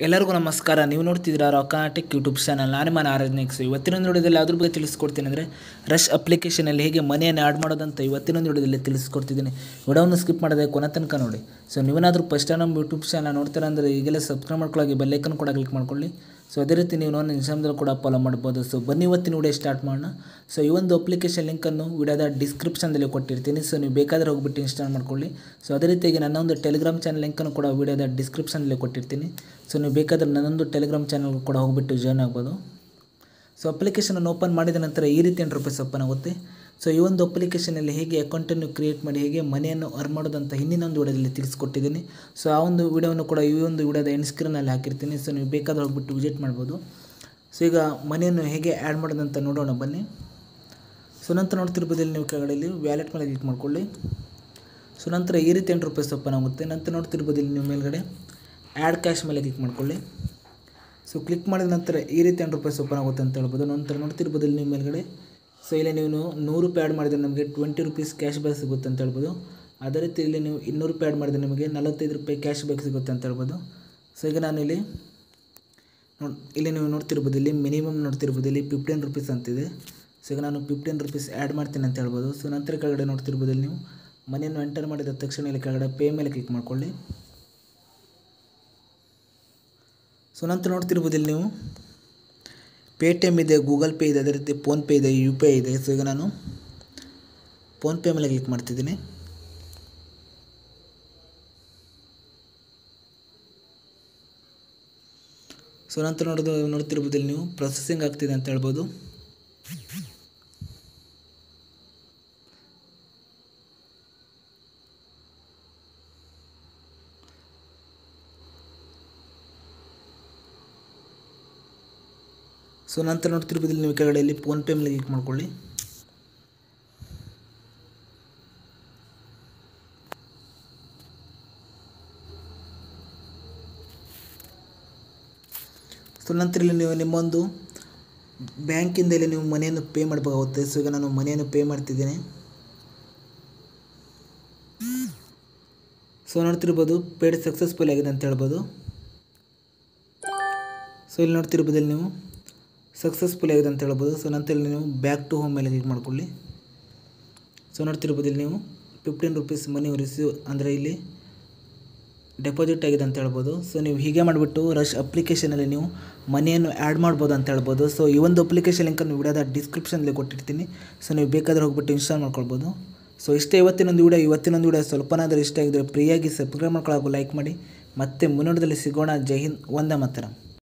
ಎಲ್ಲರಿಗೂ ನಮಸ್ಕಾರ. ನೀವು ನೋಡ್ತಿದ್ದೀರಾ ರೊಕಾಟಿಕ್ ಯೂಟ್ಯೂಬ್ ಚಾನಲ್. ನಾನು ಮನ ಆರಾಧನೆಕ್ಸ್ ಇವತ್ತಿನ ವಿಡಿಯೋದಲ್ಲಿ ಅದ್ರ ಬಗ್ಗೆ ತಿಳಿಸ್ಕೊಡ್ತೀನಿ ಅಂದರೆ ರಶ್ ಅಪ್ಲಿಕೇಶನಲ್ಲಿ ಹೇಗೆ ಮನೆಯನ್ನು ಆ್ಯಡ್ ಮಾಡೋದಂತ ಇವತ್ತಿನ ವಿಡಿಯೋದಲ್ಲಿ ತಿಳಿಸ್ಕೊಡ್ತಿದ್ದೀನಿ. ವಿಡಿಯೋವನ್ನು ಸ್ಕಿಪ್ ಮಾಡದೆ ಕೊನೆ ತನಕ ನೋಡಿ. ಸೊ ನೀವೇನಾದರೂ ಫಸ್ಟ್ ಟೈಮ್ ನಮ್ಮ ಯೂಟ್ಯೂಬ್ ಚಾನಲ್ ನೋಡ್ತೀರಾ ಅಂದರೆ ಈಗಲೇ ಸಬ್ಸ್ಕ್ರೈಬ್ ಮಾಡ್ಕೊಳ್ಳಿ ಬೆಲ್ಲೈಕನ್ ಕೂಡ ಕ್ಲಿಕ್ ಮಾಡ್ಕೊಳ್ಳಿ. ಸೊ ಅದೇ ರೀತಿ ನೀವು ನಾನು ಇನ್ಸ್ಟಾಗ್ರಾಮ್ದಲ್ಲಿ ಕೂಡ ಫಾಲೋ ಮಾಡ್ಬೋದು. ಸೊ ಬನ್ನಿ ಇವತ್ತಿನ ವಿಡಿಯೋ ಸ್ಟಾರ್ಟ್ ಮಾಡೋಣ. ಸೊ ಈ ಒಂದು ಅಪ್ಲಿಕೇಶನ್ ಲಿಂಕನ್ನು ವಿಡಿಯೋದ ಡಿಸ್ಕ್ರಿಪ್ಷನ್ದಲ್ಲಿ ಕೊಟ್ಟಿರ್ತೀನಿ. ಸೊ ನೀವು ಬೇಕಾದರೆ ಹೋಗ್ಬಿಟ್ಟು ಇನ್ಸ್ಟಾಲ್ ಮಾಡ್ಕೊಳ್ಳಿ. ಸೊ ಅದೇ ರೀತಿಯಾಗಿ ನನ್ನ ಒಂದು ಟೆಲಿಗ್ರಾಮ್ ಚಾನಲ್ ಲಿಂಕನ್ನು ಕೂಡ ವಿಡಿಯೋದ ಡಿಸ್ಕ್ರಿಪ್ಷನ್ದಲ್ಲಿ ಕೊಟ್ಟಿರ್ತೀನಿ. ಸೊ ನೀವು ಬೇಕಾದರೆ ನನ್ನೊಂದು ಟೆಲಿಗ್ರಾಮ್ ಚಾನಲ್ ಕೂಡ ಹೋಗ್ಬಿಟ್ಟು ಜಾಯ್ನ್ ಆಗ್ಬೋದು. ಸೊ ಅಪ್ಲಿಕೇಶನನ್ನು ಓಪನ್ ಮಾಡಿದ ನಂತರ ಈ ರೀತಿ ಇಂಟರ್ಫೇಸ್ ಓಪನ್ ಆಗುತ್ತೆ. ಸೊ ಈ ಒಂದು ಅಪ್ಲಿಕೇಶನಲ್ಲಿ ಹೇಗೆ ಅಕೌಂಟನ್ನು ಕ್ರಿಯೇಟ್ ಮಾಡಿ, ಹೇಗೆ ಮನೆಯನ್ನು ಅರ್ನ್ ಮಾಡೋದಂತ ಹಿಂದಿನ ಒಂದು ವಿಡಿಯೋದಲ್ಲಿ ತಿಳಿಸ್ಕೊಟ್ಟಿದ್ದೀನಿ. ಸೊ ಆ ಒಂದು ವಿಡಿಯೋವನ್ನು ಕೂಡ ಈ ಒಂದು ವಿಡಿಯೋದ ಎಂಡ್ ಸ್ಕ್ರೀನಲ್ಲಿ ಹಾಕಿರ್ತೀನಿ. ಸೊ ನೀವು ಬೇಕಾದ್ರೆ ಹೋಗ್ಬಿಟ್ಟು ವಿಸಿಟ್ ಮಾಡ್ಬೋದು. ಸೊ ಈಗ ಮನೆಯನ್ನು ಹೇಗೆ ಆ್ಯಡ್ ಮಾಡೋದಂತ ನೋಡೋಣ ಬನ್ನಿ. ಸೊ ನಂತರ ನೋಡ್ತಿರ್ಬೋದಲ್ಲಿ ನೀವು ಕೆಳಗಡೆ ಇಲ್ಲಿ ವ್ಯಾಲೆಟ್ ಮೇಲೆ ಕ್ಲಿಕ್ ಮಾಡ್ಕೊಳ್ಳಿ. ಸೊ ನಂತರ ಈ ರೀತಿ ಇಂಟರ್ಫೇಸ್ ಓಪನ್ ಆಗುತ್ತೆ. ನಂತರ ನೋಡ್ತಿರ್ಬೋದಿಲ್ಲ ನೀವು ಮೇಲ್ಗಡೆ ಆ್ಯಡ್ ಕ್ಯಾಶ್ ಮೇಲೆ ಕ್ಲಿಕ್ ಮಾಡ್ಕೊಳ್ಳಿ. ಸೊ ಕ್ಲಿಕ್ ಮಾಡಿದ ನಂತರ ಈ ರೀತಿ ಇಂಟರ್ಫೇಸ್ ಓಪನ್ ಆಗುತ್ತೆ ಅಂತ ಹೇಳ್ಬೋದು. ನಂತರ ನೋಡ್ತಿರ್ಬೋದಿಲ್ಲ ನೀವು ಮೇಲ್ಗಡೆ ಸೊ ಇಲ್ಲಿ ನೀವು ನೂರು ರೂಪಾಯಿ ಆ್ಯಡ್ ಮಾಡಿದರೆ ನಮಗೆ ಟ್ವೆಂಟಿ ರುಪೀಸ್ ಕ್ಯಾಶ್ ಬ್ಯಾಕ್ ಸಿಗುತ್ತೆ ಅಂತ ಹೇಳ್ಬೋದು. ಅದೇ ರೀತಿ ಇಲ್ಲಿ ನೀವು ಇನ್ನೂರು ರೂಪಾಯಿ ಆ್ಯಡ್ ಮಾಡಿದರೆ ನಿಮಗೆ ನಲವತ್ತೈದು ರೂಪಾಯಿ ಕ್ಯಾಶ್ ಬ್ಯಾಕ್ ಸಿಗುತ್ತೆ ಅಂತ ಹೇಳ್ಬೋದು. ಸೊ ಈಗ ನಾನು ಇಲ್ಲಿ ನೋಡಿ, ಇಲ್ಲಿ ನೀವು ನೋಡ್ತಿರ್ಬೋದು, ಇಲ್ಲಿ ಮಿನಿಮಮ್ ನೋಡ್ತಿರ್ಬೋದು, ಇಲ್ಲಿ ಫಿಫ್ಟೀನ್ ರುಪೀಸ್ ಅಂತಿದೆ. ಸೊ ಈಗ ನಾನು ಫಿಫ್ಟೀನ್ ರುಪೀಸ್ ಆ್ಯಡ್ ಮಾಡ್ತೀನಿ ಅಂತ ಹೇಳ್ಬೋದು. ಸೊ ನಂತರ ಕೆಳಗಡೆ ನೋಡ್ತಿರ್ಬೋದು ಇಲ್ಲಿ ನೀವು ಮನೆಯನ್ನು ಎಂಟರ್ ಮಾಡಿದ ತಕ್ಷಣ ಇಲ್ಲಿ ಕೆಳಗಡೆ ಪೇ ಮೇಲೆ ಕ್ಲಿಕ್ ಮಾಡ್ಕೊಳ್ಳಿ. ಸೊ ನಂತರ ನೋಡ್ತಿರ್ಬೋದು ಇಲ್ಲಿ ನೀವು ಪೇ ಟಿ ಎಂ ಇದೆ ಗೂಗಲ್ ಪೇ ಇದೆ, ಅದೇ ರೀತಿ ಫೋನ್ಪೇ ಇದೆ ಯು ಪಿ ಐ ಇದೆ. ಸೊ ಈಗ ನಾನು ಫೋನ್ಪೇ ಮೇಲೆ ಕ್ಲಿಕ್ ಮಾಡ್ತಿದ್ದೀನಿ. ಸೊ ನಂತರ ನೋಡೋದು ನೋಡ್ತಿರ್ಬೋದು ಇಲ್ಲಿ ನೀವು. ಪ್ರೊಸೆಸಿಂಗ್ ಆಗ್ತಿದೆ ಅಂತ ಹೇಳ್ಬೋದು. ಸೊ ನಂತರ ನೋಡ್ತಿರ್ಬೋದು ಇಲ್ಲಿ ನೀವು ಕೆಳಗಡೆ ಇಲ್ಲಿ ಫೋನ್ಪೇ ಮೇಲೆ ಕ್ಲಿಕ್ ಮಾಡ್ಕೊಳ್ಳಿ. ಸೊ ನಂತರ ಇಲ್ಲಿ ನೀವು ನಿಮ್ಮೊಂದು ಬ್ಯಾಂಕಿಂದ ಇಲ್ಲಿ ನೀವು ಮನೆಯನ್ನು ಪೇ ಮಾಡಬೇಕಾಗುತ್ತೆ. ಸೊ ಈಗ ನಾನು ಮನೆಯನ್ನು ಪೇ ಮಾಡ್ತಿದ್ದೇನೆ. ಸೊ ನೋಡ್ತಿರ್ಬೋದು ಪೇಡ್ ಸಕ್ಸಸ್ಫುಲ್ ಆಗಿದೆ ಅಂತ ಹೇಳ್ಬೋದು. ಸೊ ಇಲ್ಲಿ ನೋಡ್ತಿರ್ಬೋದು ಇಲ್ಲಿ ನೀವು ಸಕ್ಸಸ್ಫುಲ್ ಆಗಿದೆ ಅಂತ ಹೇಳ್ಬೋದು. ಸೊ ನಂತರ ನೀವು ಬ್ಯಾಕ್ ಟು ಹೋಮ್ ಮೇಲೆ ಕ್ಲಿಕ್ ಮಾಡ್ಕೊಳ್ಳಿ. ಸೊ ನೋಡ್ತಿರ್ಬೋದು ಇಲ್ಲಿ ನೀವು ಫಿಫ್ಟೀನ್ ರುಪೀಸ್ ಮನಿ ರಿಸೀವ್ ಅಂದರೆ ಇಲ್ಲಿ ಡೆಪಾಸಿಟ್ ಆಗಿದೆ ಅಂತ ಹೇಳ್ಬೋದು. ಸೊ ನೀವು ಹೀಗೆ ಮಾಡಿಬಿಟ್ಟು ರಶ್ ಅಪ್ಲಿಕೇಶನಲ್ಲಿ ನೀವು ಮನಿಯನ್ನು ಆ್ಯಡ್ ಮಾಡ್ಬೋದು ಅಂತ ಹೇಳ್ಬೋದು. ಸೊ ಈ ಒಂದು ಅಪ್ಲಿಕೇಶನ್ ಲಿಂಕನ್ನು ವಿಡಿಯೋದ ಡಿಸ್ಕ್ರಿಪ್ಷನಲ್ಲಿ ಕೊಟ್ಟಿರ್ತೀನಿ. ಸೊ ನೀವು ಬೇಕಾದರೆ ಹೋಗ್ಬಿಟ್ಟು ಇನ್ಸ್ಟಾಲ್ ಮಾಡ್ಕೊಳ್ಬೋದು. ಸೊ ಇಷ್ಟೇ ಇವತ್ತಿನೊಂದು ವಿಡಿಯೋ. ಇವತ್ತಿನೊಂದು ವಿಡಿಯೋ ಸ್ವಲ್ಪನಾದರೂ ಇಷ್ಟ ಆಗಿದ್ರೆ ಫ್ರೀಯಾಗಿ ಸಬ್ಸ್ಕ್ರೈಬ್ ಮಾಡ್ಕೊಳ್ಳೋಕೆ ಲೈಕ್ ಮಾಡಿ. ಮತ್ತೆ ಮುನ್ನೋಟದಲ್ಲಿ ಸಿಗೋಣ. ಜೈ ಹಿಂದ್. ಒಂದೇ ಮಾತ್ರ.